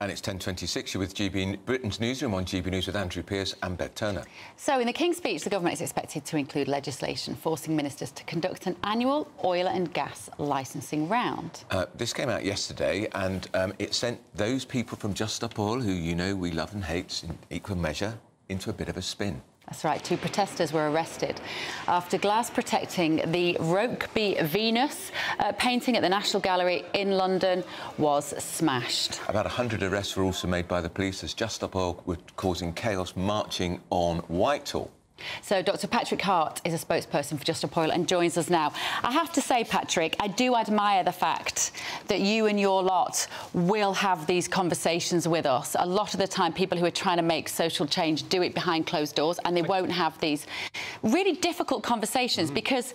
And it's 10.26. You're with GB Britain's newsroom on GB News with Andrew Pierce and Bev Turner. So, in the King's speech, the government is expected to include legislation forcing ministers to conduct an annual oil and gas licensing round. Uh, this came out yesterday, and um, it sent those people from Just Stop Oil, who you know we love and hate in equal measure, into a bit of a spin. That's right. Two protesters were arrested after glass protecting the Rokeby Venus uh, painting at the National Gallery in London was smashed. About 100 arrests were also made by the police as Just Stop Oil were causing chaos marching on Whitehall. So Dr Patrick Hart is a spokesperson for Just Stop Oil and joins us now. I have to say, Patrick, I do admire the fact that you and your lot will have these conversations with us. A lot of the time, people who are trying to make social change do it behind closed doors and they won't have these really difficult conversations mm -hmm. because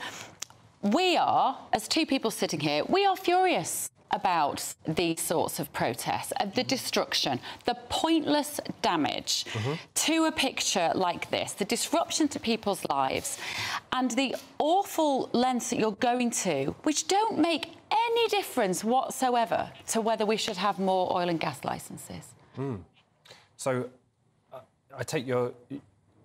we are, as two people sitting here, we are furious about these sorts of protests, uh, the destruction, the pointless damage mm -hmm. to a picture like this, the disruption to people's lives, and the awful lengths that you're going to, which don't make any difference whatsoever to whether we should have more oil and gas licenses. Mm. So uh, I take your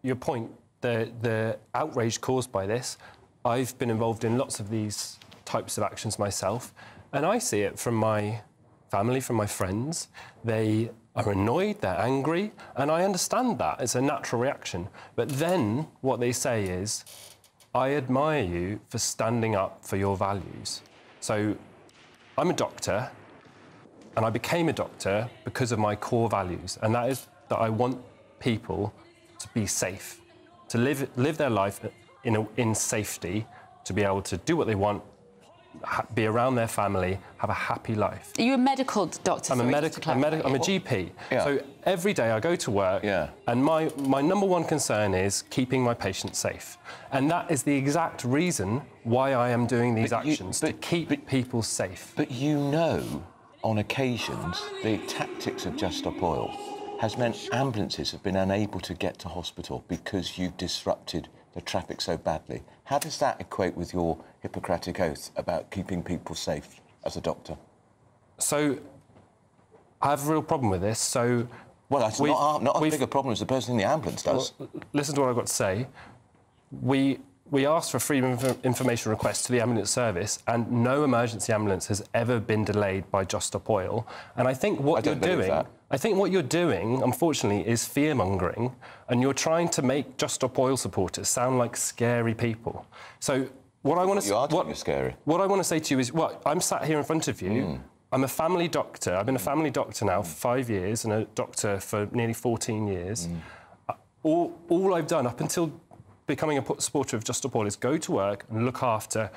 your point, the the outrage caused by this. I've been involved in lots of these types of actions myself. And I see it from my family, from my friends. They are annoyed, they're angry, and I understand that. It's a natural reaction. But then what they say is, I admire you for standing up for your values. So I'm a doctor, and I became a doctor because of my core values, and that is that I want people to be safe, to live, live their life in, a, in safety, to be able to do what they want be around their family, have a happy life. Are you a medical doctor? I'm a medical. I'm, I'm a GP. Yeah. So every day I go to work, yeah. and my my number one concern is keeping my patients safe, and that is the exact reason why I am doing these but actions you, but, to keep but, people safe. But you know, on occasions, the tactics of Just Stop Oil has meant ambulances have been unable to get to hospital because you've disrupted the traffic so badly. How does that equate with your Hippocratic oath about keeping people safe as a doctor? So, I have a real problem with this. So, well, that's not, not as big a problem as the person in the ambulance does. Well, listen to what I've got to say. We we asked for freedom of information request to the ambulance service, and no emergency ambulance has ever been delayed by Just Stop Oil. And I think what I you're doing, that. I think what you're doing, unfortunately, is fear mongering, and you're trying to make Just Stop Oil supporters sound like scary people. So what I want to what, what, scary. What I want to say to you is, well, I'm sat here in front of you. Mm. I'm a family doctor. I've been a family doctor now for five years, and a doctor for nearly 14 years. Mm. All, all I've done up until becoming a supporter of Just Stop is go to work and look after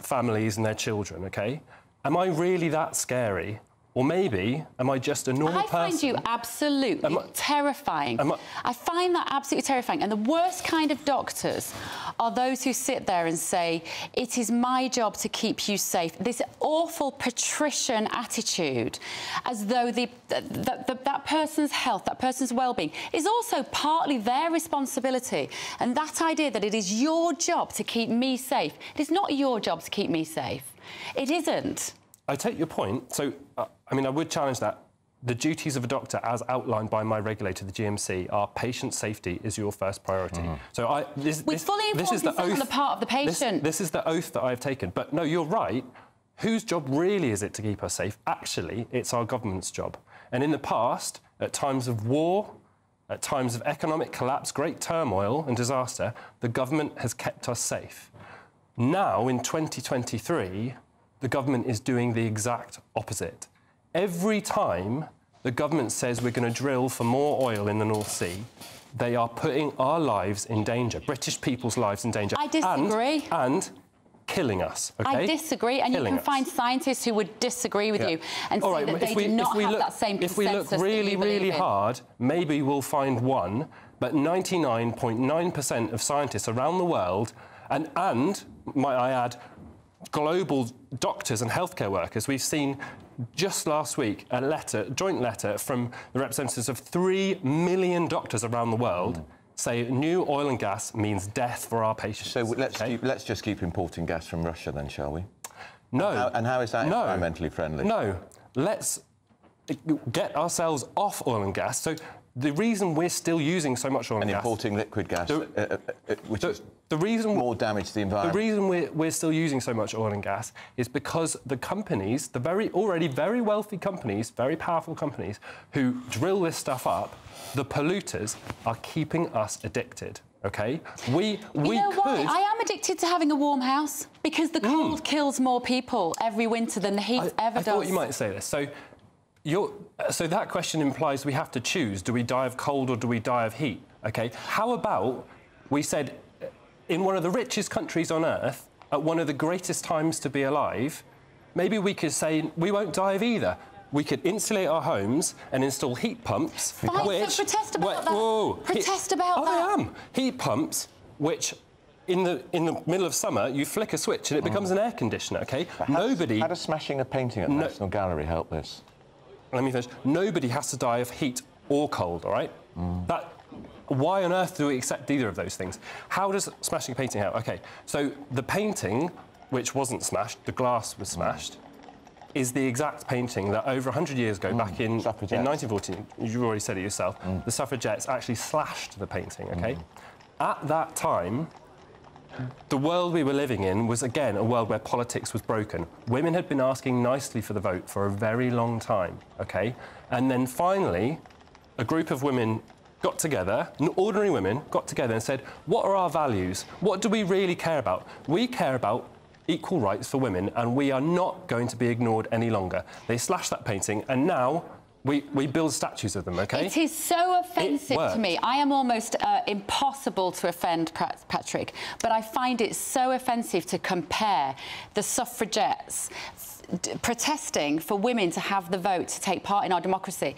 families and their children, OK? Am I really that scary? Or maybe, am I just a normal I person? I find you absolutely I, terrifying. I, I, find that absolutely terrifying. And the worst kind of doctors are those who sit there and say, it is my job to keep you safe. This awful patrician attitude, as though the, the, the, that person's health, that person's well-being, is also partly their responsibility. And that idea that it is your job to keep me safe, it is not your job to keep me safe. It isn't. I take your point. So, uh, I mean, I would challenge that. The duties of a doctor, as outlined by my regulator, the GMC, are patient safety is your first priority. Mm. So, I this, With this, fully this is the oath on the part of the patient. This, this is the oath that I have taken. But no, you're right. Whose job really is it to keep us safe? Actually, it's our government's job. And in the past, at times of war, at times of economic collapse, great turmoil and disaster, the government has kept us safe. Now, in 2023, the government is doing the exact opposite. Every time the government says we're going to drill for more oil in the North Sea, they are putting our lives in danger, British people's lives in danger. I disagree. And, and killing us. Okay? I disagree, and killing you can us. find scientists who would disagree with yeah. you and All say right, that they we, do not have look, that same If we look really, really hard, maybe we'll find one, but 99.9% of scientists around the world, and, and might I add, global doctors and healthcare workers. We've seen just last week a letter, a joint letter from the representatives of three million doctors around the world. Mm. Say new oil and gas means death for our patients. So let's okay? keep, let's just keep importing gas from Russia then, shall we? No. And how, and how is that no. environmentally friendly? No. Let's get ourselves off oil and gas. So the reason we're still using so much oil and, And gas, importing liquid gas, The- uh, uh, uh, which the, is the reason more damage to the environment. the reason we're, we're still using so much oil and gas is because the companies, the very already very wealthy companies, very powerful companies who drill this stuff up, the polluters are keeping us addicted. Okay, we we you know could. why? I am addicted to having a warm house because the cold kills more people every winter than the heat Mm. I, ever I does. thought you might say this. So, you're, so that question implies we have to choose: do we die of cold or do we die of heat? Okay. How about we said, uh, in one of the richest countries on earth, at one of the greatest times to be alive, maybe we could say we won't die of either. We could insulate our homes and install heat pumps. So which, protest about Wait, that. whoa, Protest about I that. am. Heat pumps, which in the in the middle of summer you flick a switch and it becomes an air conditioner. Okay. How does- Nobody. How does smashing a painting at the No- National Gallery help this? Let me finish. Nobody has to die of heat or cold, all right? That, why on earth do we accept either of those things? How does smashing a painting help? Okay, so the painting, which wasn't smashed, the glass was smashed, is the exact painting that over 100 years ago, back mm. in, in 1914, you already said it yourself, mm. the suffragettes actually slashed the painting, okay? Mm. At that time, the world we were living in was again a world where politics was broken. Women had been asking nicely for the vote for a very long time, okay? And then finally, a group of women got together, ordinary women got together and said, What are our values? What do we really care about? We care about equal rights for women, and we are not going to be ignored any longer. They slashed that painting, and now we, we build statues of them, okay? It is so offensive to me. I am almost uh, impossible to offend Patrick, but I find it so offensive to compare the suffragettes protesting for women to have the vote to take part in our democracy.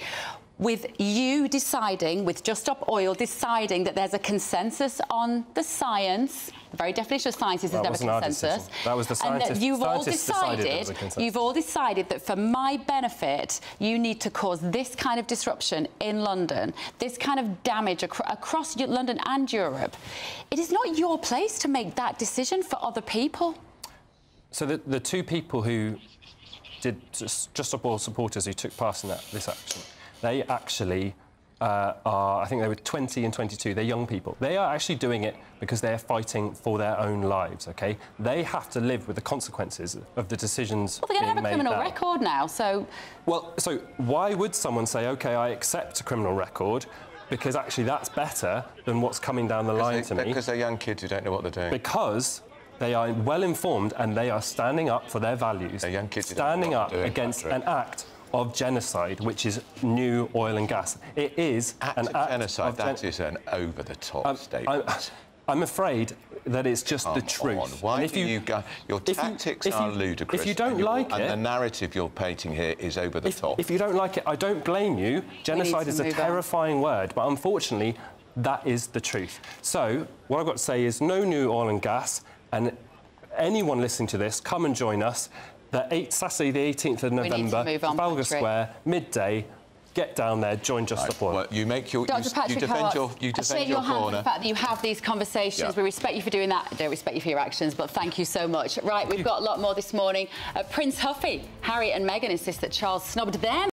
With you deciding, with Just Stop Oil deciding that there's a consensus on the science, very definition of science is That there's never wasn't consensus. That was the and that scientist- you've all decided there was a decided, you've all decided that for my benefit, you need to cause this kind of disruption in London, this kind of damage acro- across London and Europe. It is not your place to make that decision for other people. So the, the two people who did just Just Oil supporters who took part in that, this action, they actually uh, are, I think they were 20 and 22. They're young people. They are actually doing it because they're fighting for their own lives. Okay, they have to live with the consequences of the decisions Well, they're going to have a criminal now. record now, so Well, so why would someone say, OK, I accept a criminal record? Because actually, that's better than what's coming down the line to me. Because they're young kids who don't know what they're doing. Because they are well informed and they are standing up for their values, They're young kids who don't know standing what up doing, against Patrick. an act of genocide, which is new oil and gas. It is act an act genocide, of gen- that is an over-the-top um, I'm- statement. I'm afraid that it's just the Come truth. on, Why And if do you, go... Your you- tactics you- are ludicrous. If you don't and like and it, the narrative you're painting here is over the if, top. if you don't like it, I don't blame you. Genocide is a move on. terrifying word, but unfortunately, that is the truth. So, what I've got to say is no new oil and gas, and anyone listening to this, come and join us. The 8th, Saturday, the 18th of November, move Trafalgar Square, midday. Get down there, join Just Stop Oil. Well, you make your... You, Dr. you Patrick defend Hart, your, you defend shake your your hand for corner. the fact that you have these conversations. Yeah. We respect you for doing that. I don't respect you for your actions, but thank you so much. Right, we've got a lot more this morning. Uh, Prince Huffy, Harry and Meghan insist that Charles snubbed them